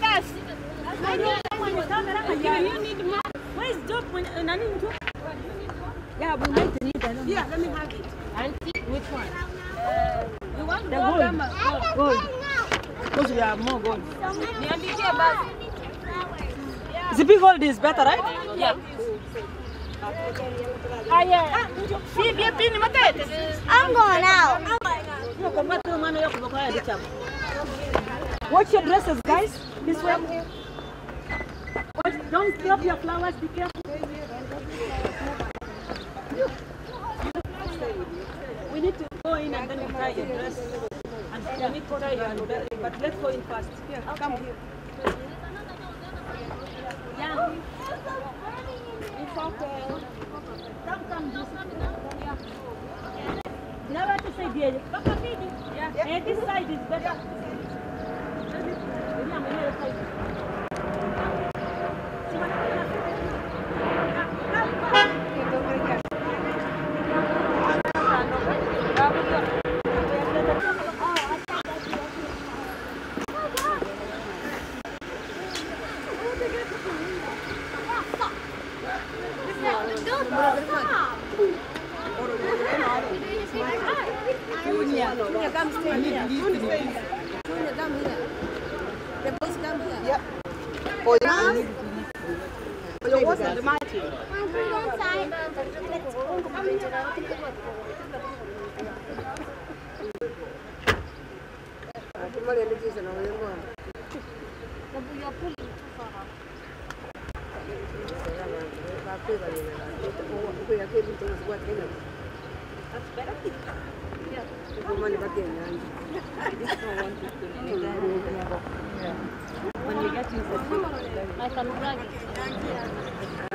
Phoebe makaratasi. You need more. Where is Job? When, uh, nani mtu? Yeah, we might need that. Yeah, let me have it. Auntie, which one? Uh, you want The gold gold. gold? Gold. Because we have more gold. Niandikie basi. The big gold is better, right? Yeah. Ah. Phoebe, pini matete. I'm going out. Watch your dresses, guys. This way. Watch, don't drop your flowers. Be careful. We need to go in and then you tie your dress. And you need to tie your dress. But let's go in first. Here, come here. Yeah. It's okay. Come, come, this. Yeah. Never to say dear. Yeah. Eh, this side is better. Yeah, my other side.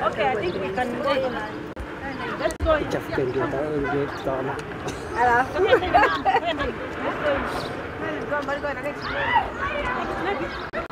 Okay, I think we can go in. Let's go in. Ichafuke ndio ta- ndio tutaona. Esther,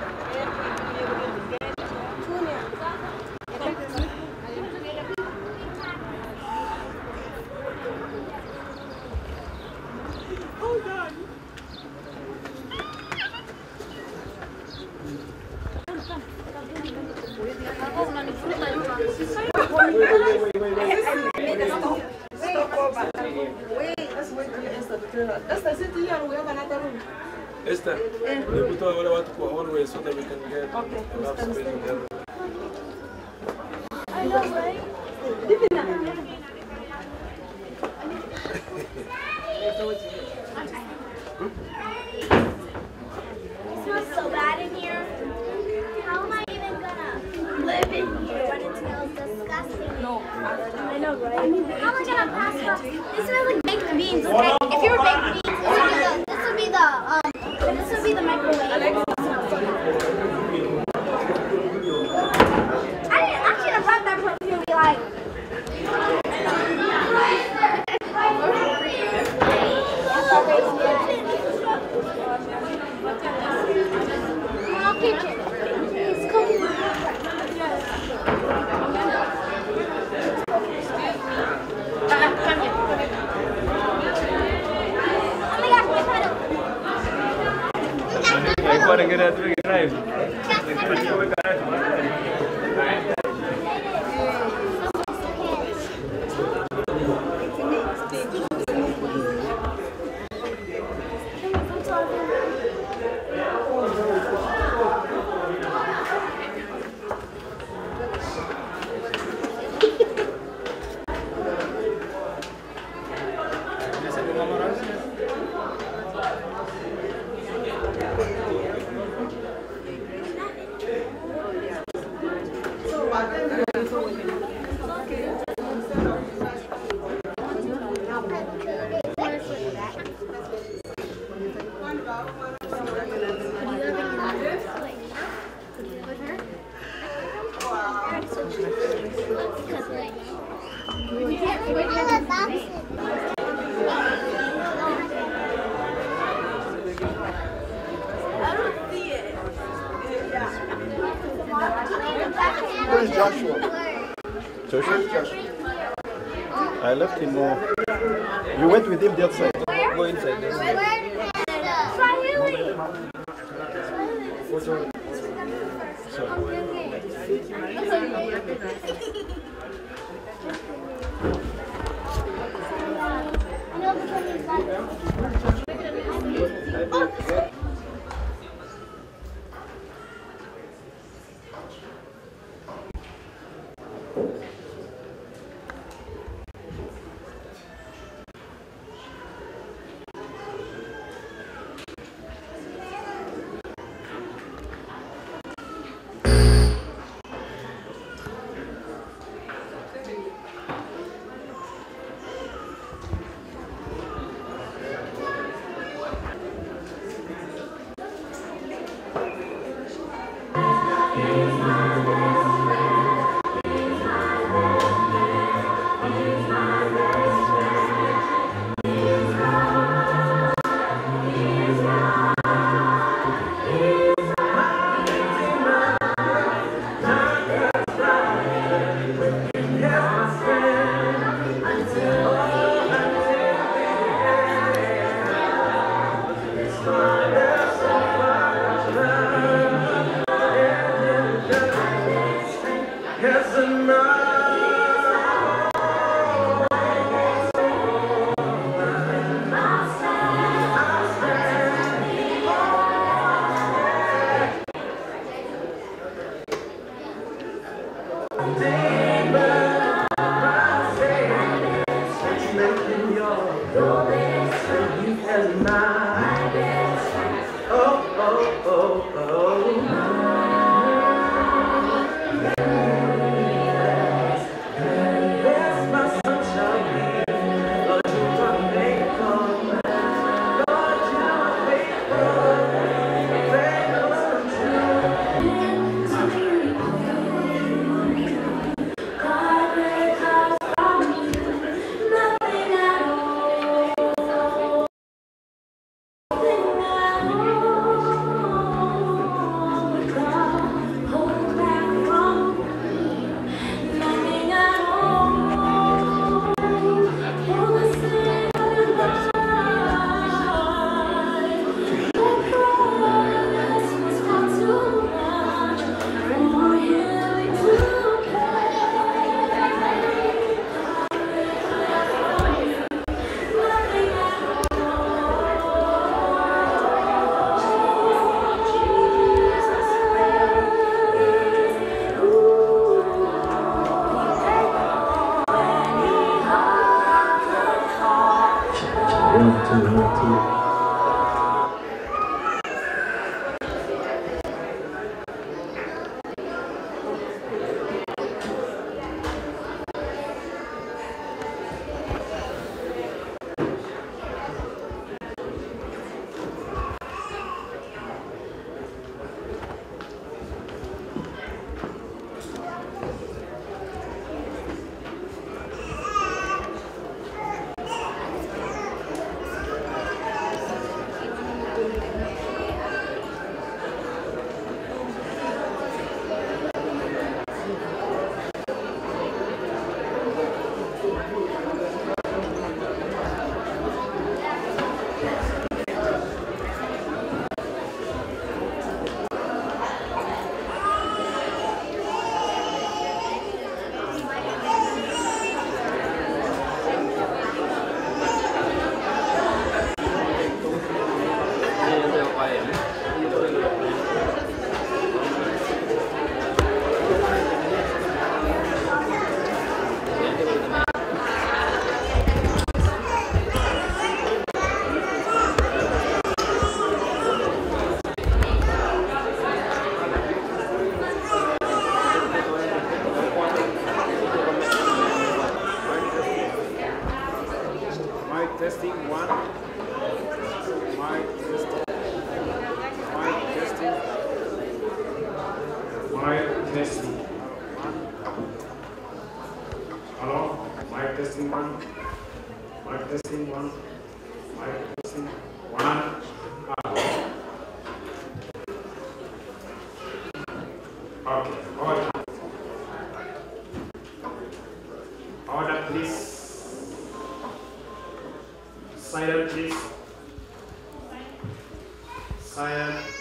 Silent, please.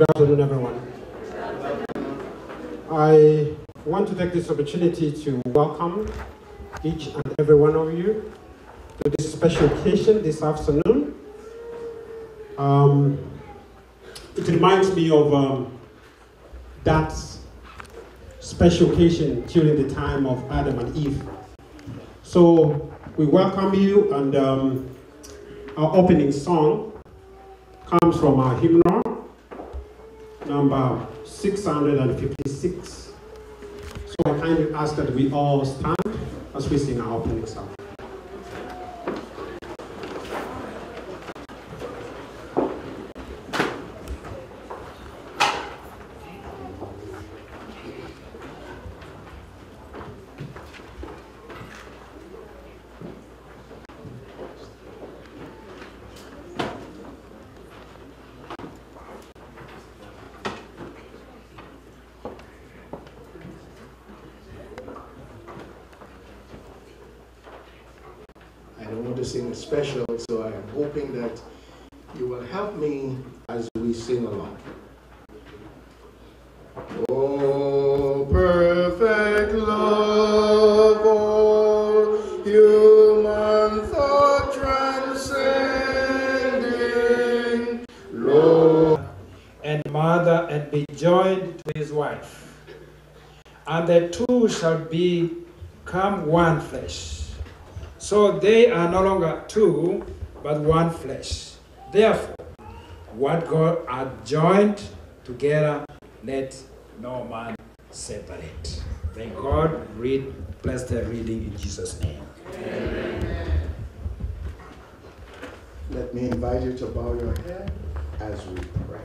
Good afternoon, everyone. I want to take this opportunity to welcome each and every one of you to this special occasion this afternoon. Um, it reminds me of um, that special occasion during the time of Adam and Eve. So we welcome you, and um, our opening song comes from our hymnal number 656. So I kindly ask that we all stand as we sing our opening song. Shall become one flesh. So they are no longer two, but one flesh. Therefore, what God hath joined together, let no man separate. May God read, bless the reading in Jesus' name. Let me invite you to bow your head as we pray.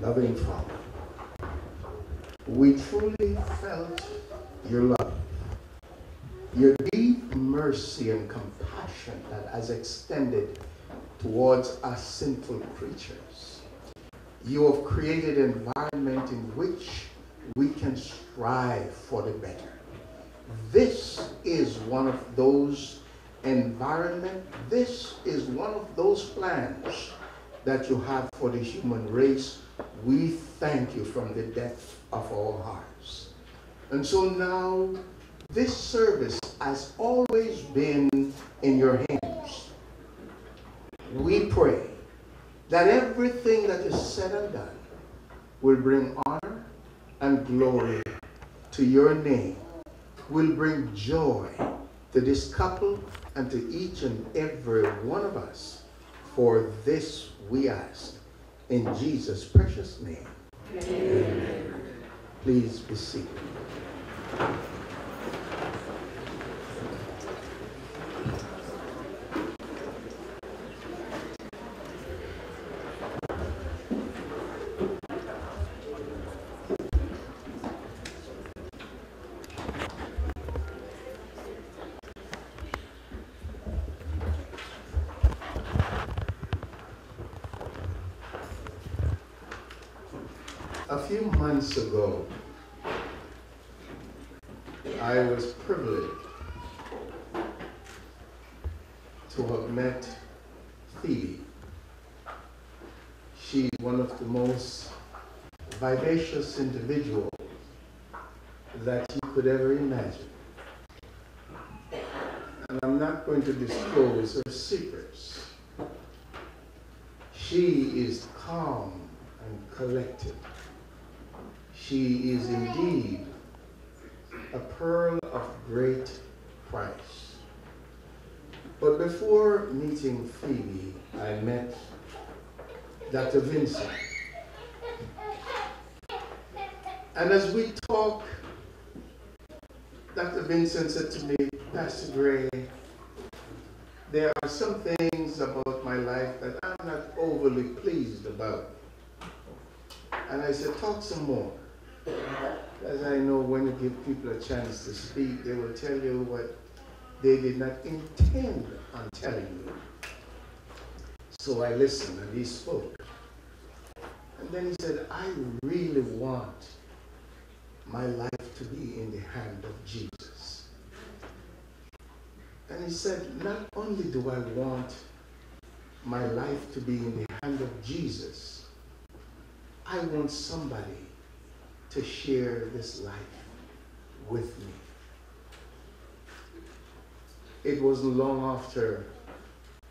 Loving Father, we truly felt your love, your deep mercy and compassion that has extended towards us sinful creatures. You have created an environment in which we can strive for the better. This is one of those environment. This is one of those plans that you have for the human race. We thank you from the depth of our hearts. And so now, this service has always been in your hands. We pray that everything that is said and done will bring honor and glory to your name, will bring joy to this couple and to each and every one of us. For this we ask in Jesus' precious name. Amen. Please be seated. A few months ago, I was privileged to have met Phoebe. She's one of the most vivacious individuals that you could ever imagine. And I'm not going to disclose her secrets. She is calm and collected. She is indeed a pearl of great price. But before meeting Phoebe, I met Dr. Vincent. And as we talk, Dr. Vincent said to me, Pastor Gray, there are some things about my life that I'm not overly pleased about. And I said, talk some more. As I know when you give people a chance to speak, they will tell you what they did not intend on telling you. So I listened and he spoke. And then he said, I really want my life to be in the hand of Jesus. And he said, not only do I want my life to be in the hand of Jesus, I want somebody to share this life with me. It wasn't long after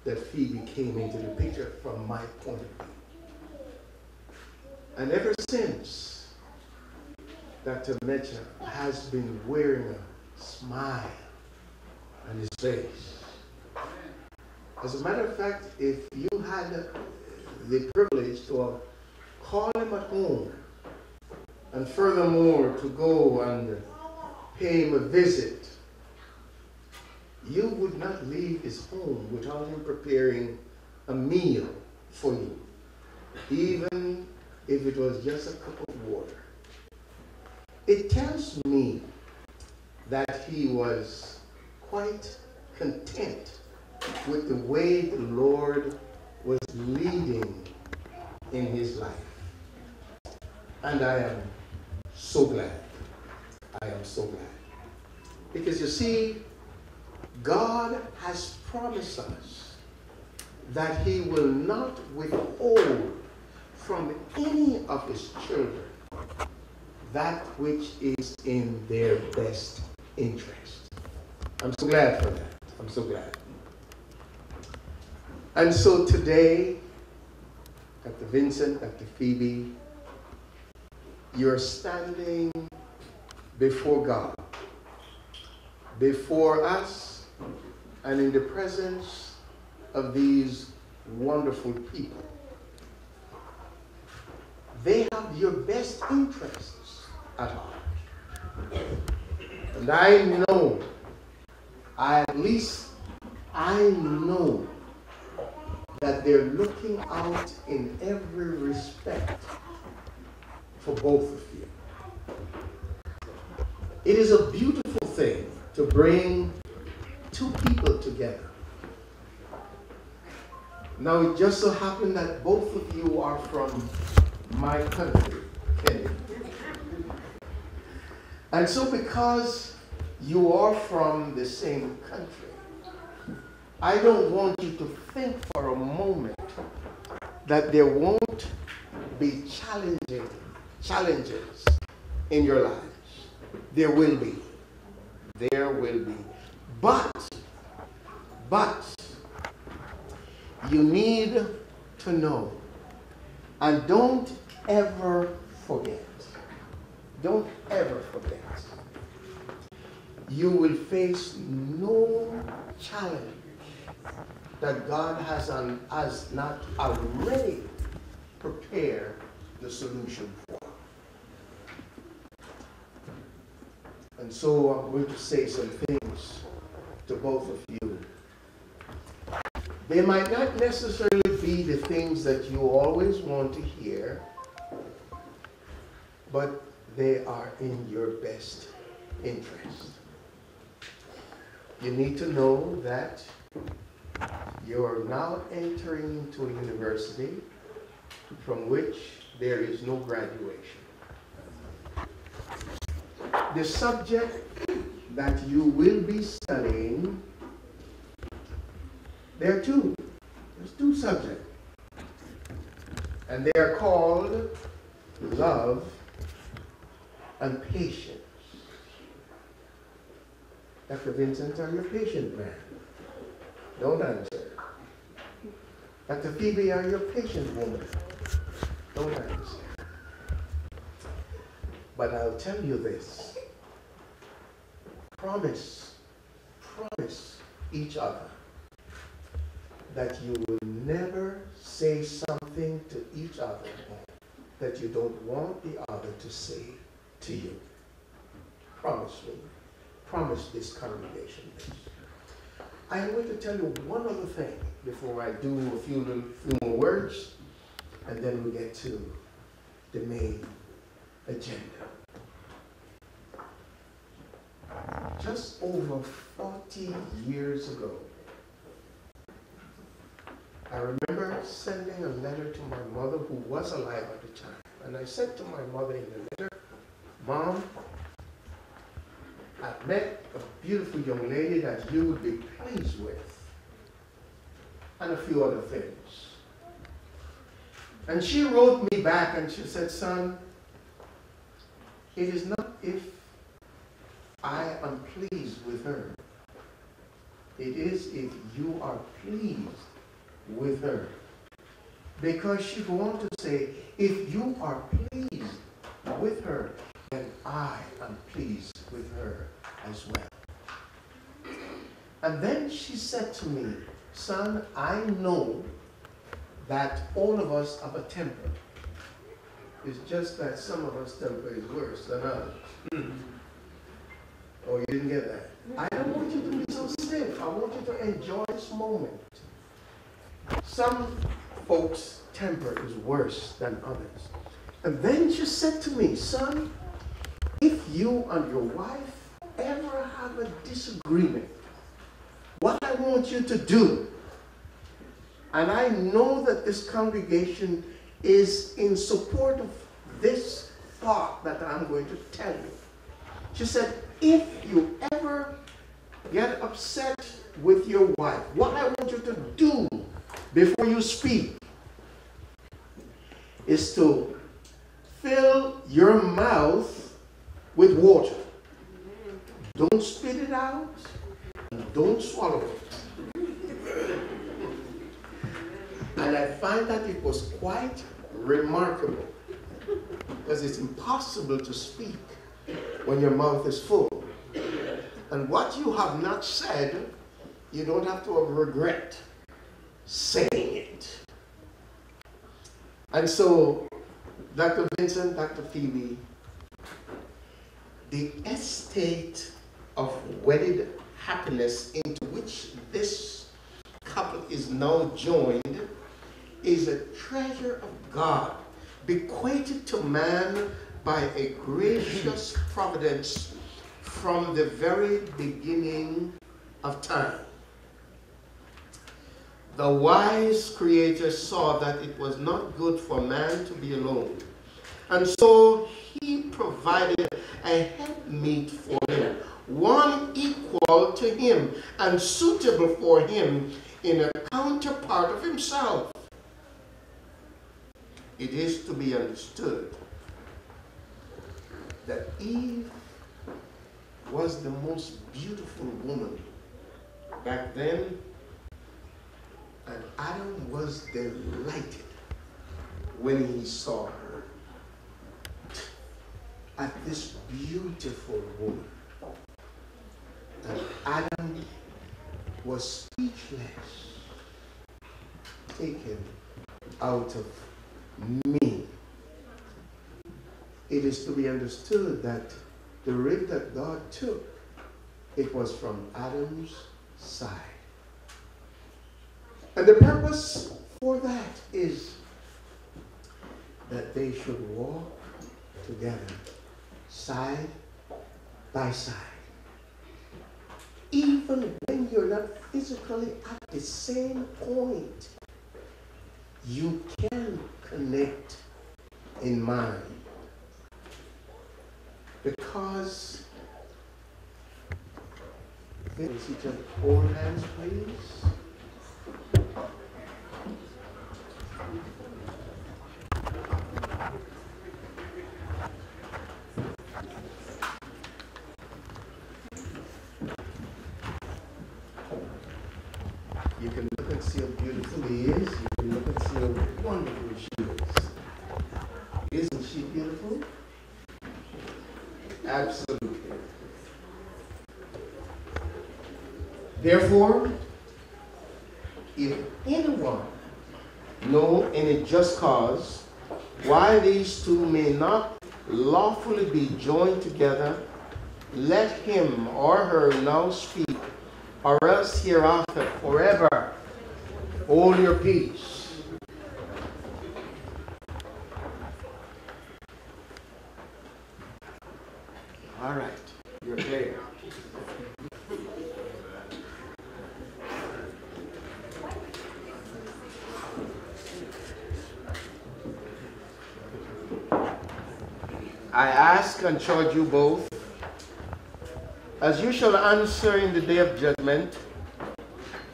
that Phoebe came into the picture from my point of view. And ever since, Dr. Mecha has been wearing a smile on his face. As a matter of fact, if you had the privilege to call him at home and furthermore to go and pay him a visit, you would not leave his home without him preparing a meal for you, even if it was just a cup of water. It tells me that he was quite content with the way the Lord was leading in his life. And I am so glad. I am so glad. Because you see, God has promised us that He will not withhold from any of His children that which is in their best interest. I'm so glad for that. I'm so glad. And so today, Dr. Vincent, Dr. Phoebe, you're standing before God, before us, and in the presence of these wonderful people. They have your best interests at heart. And I know, I, at least I know that they're looking out in every respect for both of you. It is a beautiful thing to bring two people together. Now, it just so happened that both of you are from my country, Kenya. And so, because you are from the same country, I don't want you to think for a moment that there won't be challenging challenges in your lives. There will be. There will be. But, but, you need to know and don't ever forget. Don't ever forget. You will face no challenge that God has, un, has not already prepared the solution for. And so I'm going to say some things to both of you. They might not necessarily be the things that you always want to hear, but they are in your best interest. You need to know that you're now entering into a university from which there is no graduation. The subject that you will be studying, there are two. There's two subjects. And they are called love and patience. Dr. Vincent, are you a patient man? Don't answer. Dr. Phoebe, are you a patient woman? Don't answer. But I'll tell you this. Promise, promise each other that you will never say something to each other that you don't want the other to say to you. Promise me. Promise this congregation this. I am going to tell you one other thing before I do a few, few more words, and then we get to the main agenda. Just over 40 years ago, I remember sending a letter to my mother who was alive at the time. And I said to my mother in the letter, Mom, I've met a beautiful young lady that you would be pleased with, and a few other things. And she wrote me back and she said, Son, it is not if I am pleased with her. It is if you are pleased with her. Because she go on to say, if you are pleased with her, then I am pleased with her as well. And then she said to me, son, I know that all of us have a temper. It's just that some of us temper is worse than others. Mm-hmm. Oh, you didn't get that? I don't want you to be so stiff. I want you to enjoy this moment. Some folks' temper is worse than others. And then she said to me, son, if you and your wife ever have a disagreement, what I want you to do, and I know that this congregation is in support of this thought that I'm going to tell you. She said, if you ever get upset with your wife, what I want you to do before you speak is to fill your mouth with water. Don't spit it out and don't swallow it. And I find that it was quite remarkable because it's impossible to speak when your mouth is full. And what you have not said, you don't have to regret saying it. And so, Dr. Vincent, Dr. Phoebe, the estate of wedded happiness into which this couple is now joined is a treasure of God, bequeathed to man by a gracious providence from the very beginning of time. The wise creator saw that it was not good for man to be alone. And so he provided a helpmeet for him, one equal to him and suitable for him in a counterpart of himself. It is to be understood that Eve was the most beautiful woman back then, and Adam was delighted when he saw her at this beautiful woman. And Adam was speechless, taken out of me. It is to be understood that the rib that God took, it was from Adam's side. And the purpose for that is that they should walk together, side by side. Even when you're not physically at the same point, you can connect in mind. Because is each other. Hold hands, please. You can look and see how beautiful he is. You can look and see how wonderful she is. Isn't she beautiful? Absolutely. Therefore, if anyone know any just cause why these two may not lawfully be joined together, let him or her now speak, or else hereafter forever hold your peace. All right, you're clear. I ask and charge you both, as you shall answer in the day of judgment,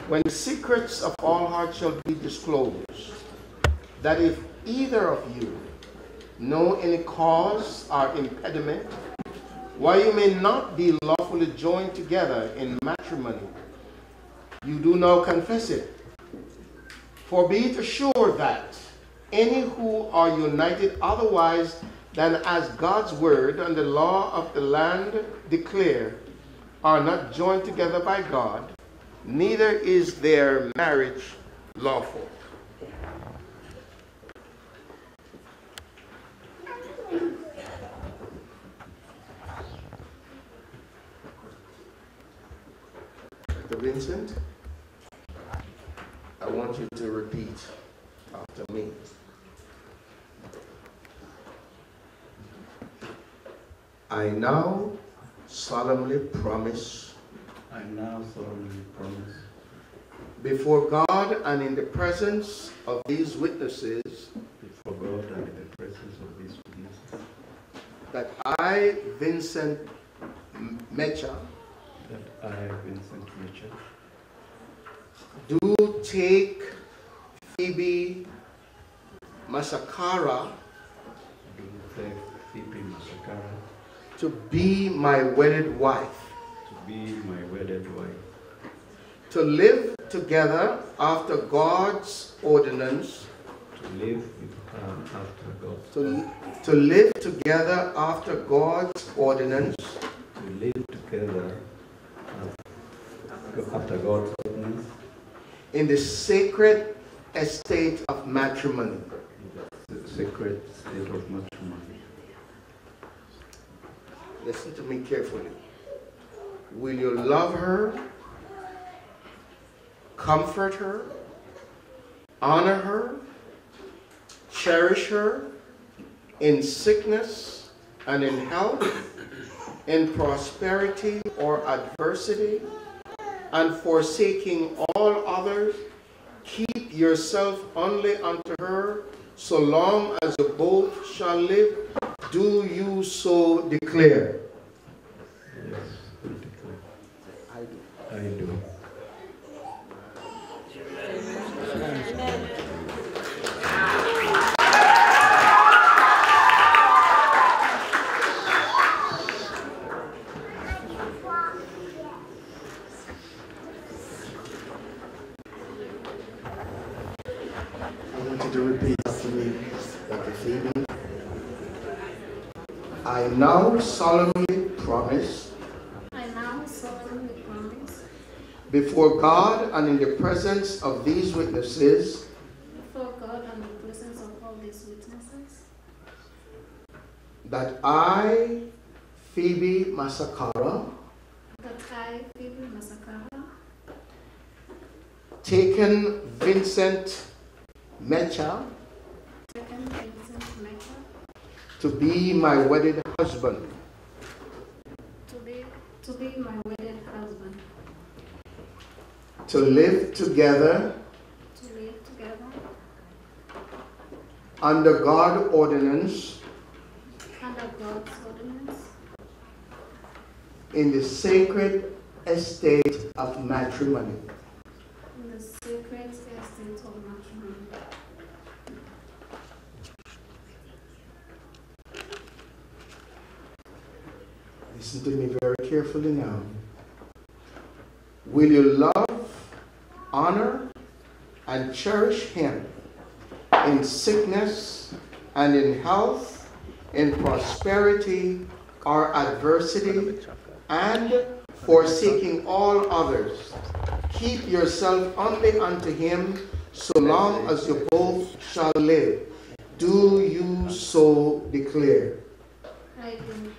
when the secrets of all hearts shall be disclosed, that if either of you know any cause or impediment, why you may not be lawfully joined together in matrimony, you do now confess it. For be it assured that any who are united otherwise than as God's word and the law of the land declare are not joined together by God, neither is their marriage lawful. Dr. Vincent, I want you to repeat after me. I now solemnly promise I now solemnly promise before God and in the presence of these witnesses before God and in the presence of these witnesses that I, Vincent Mecha, That I, Vincent Mecha, do take Phoebe Masakara do take Phoebe Masakara to be my wedded wife, to be my wedded wife, to live together after God's ordinance, to live with her after God, to, to live together after God's ordinance. To live together after God's ordinance. In the sacred estate of matrimony. in the sacred state of matrimony. Listen to me carefully. Will you love her, comfort her, honor her, cherish her in sickness and in health, in prosperity or adversity, and forsaking all others? Keep yourself only unto her, so long as you both shall live. Do you so declare? Yes, I declare. I do. I do. I want you to repeat after me, Dr. Phoebe. I now solemnly promise I now solemnly promise before God and in the presence of these witnesses before God and the presence of all these witnesses that I, Phoebe Masakara, that I, Phoebe Masakara, taken Vincent Mecha taken Vincent Mecha to be my wedded husband, to be to be my wedded husband, to live together to live together. under God ordinance. Under God's ordinance. In the sacred estate of matrimony. in the sacred estate of matrimony. Listen to me very carefully now. Will you love, honor, and cherish him in sickness and in health, in prosperity or adversity, and forsaking all others? Keep yourself only unto him so long as you both shall live. Do you so declare? I do.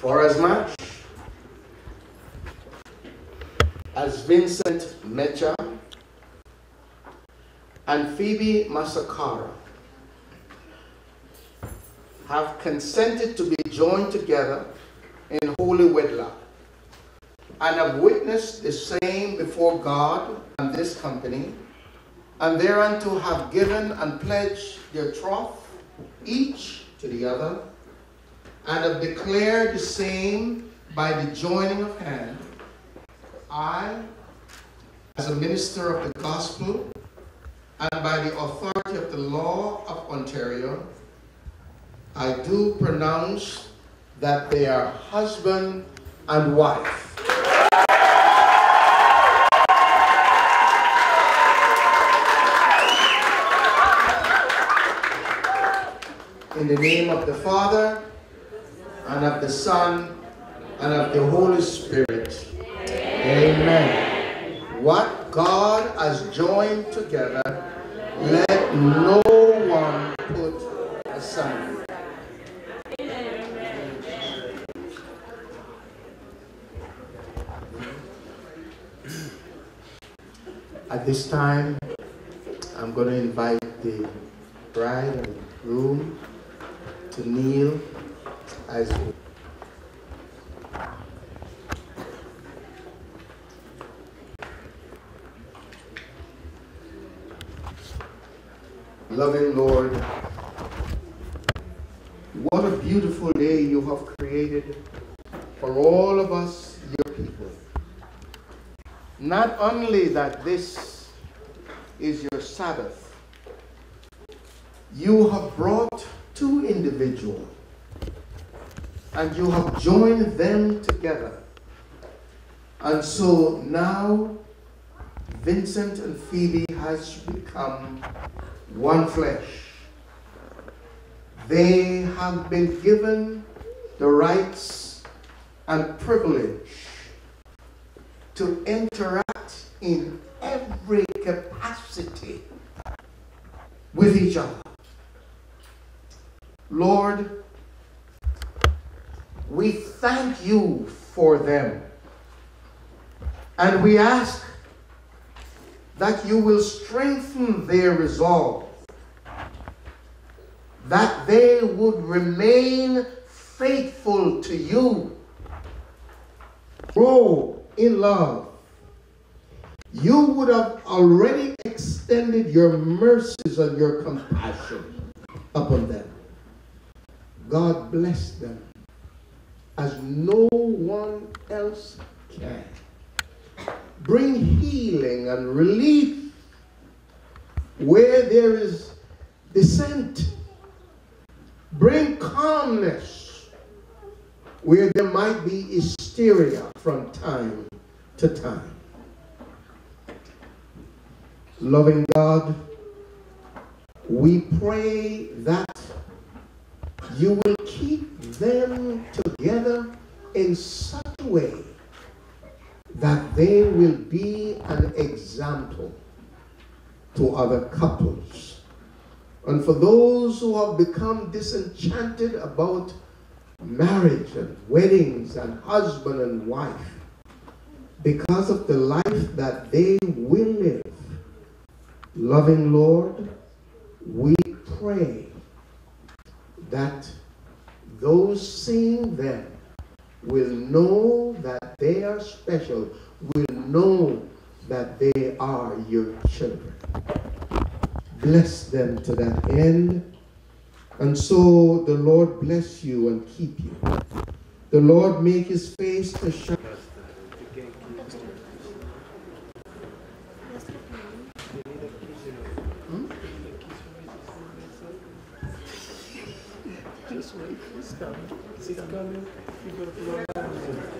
For as much as Vincent Mecha and Phoebe Masakara have consented to be joined together in holy wedlock and have witnessed the same before God and this company, and thereunto have given and pledged their troth each to the other, and have declared the same by the joining of hand, I, as a minister of the gospel, and by the authority of the law of Ontario, I do pronounce that they are husband and wife. In the name of the Father, and of the Son, and of the Holy Spirit. Amen. What God has joined together, let no one put asunder. At this time, I'm going to invite the bride and groom to kneel Loving Lord, what a beautiful day you have created for all of us, your people. Not only that this is your Sabbath, you have brought two individuals and you have joined them together. And so now Vincent and Phoebe has become one flesh. They have been given the rights and privilege to interact in every capacity with each other. Lord, we thank you for them. And we ask that you will strengthen their resolve, that they would remain faithful to you, grow in love. You would have already extended your mercies and your compassion upon them. God bless them as no one else can. Bring healing and relief where there is dissent. Bring calmness where there might be hysteria from time to time. Loving God, we pray that you will keep them together in such a way that they will be an example to other couples. And for those who have become disenchanted about marriage and weddings and husband and wife, because of the life that they will live, loving Lord, we pray that those seeing them will know that they are special, will know that they are your children. Bless them to that end. And so the Lord bless you and keep you. The Lord make his face to shine. Just wait, it's coming. It's